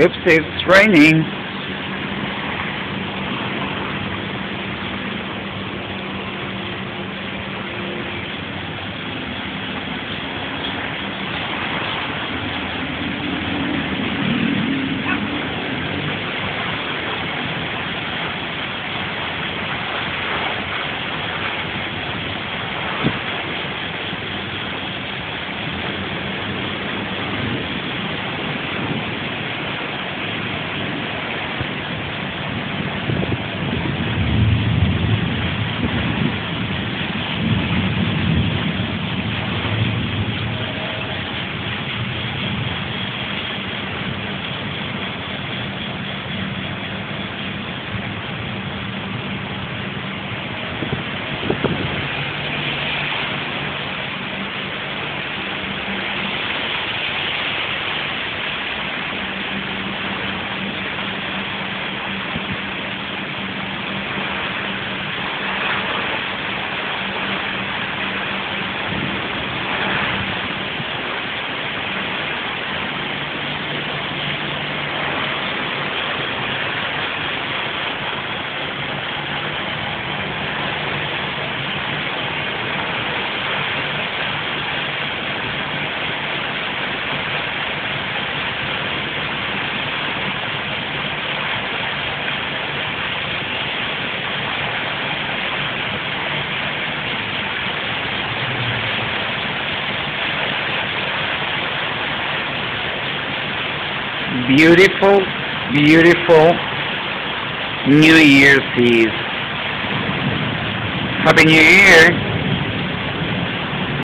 Oops, it's raining. Beautiful, beautiful New Year's Eve. Happy New Year!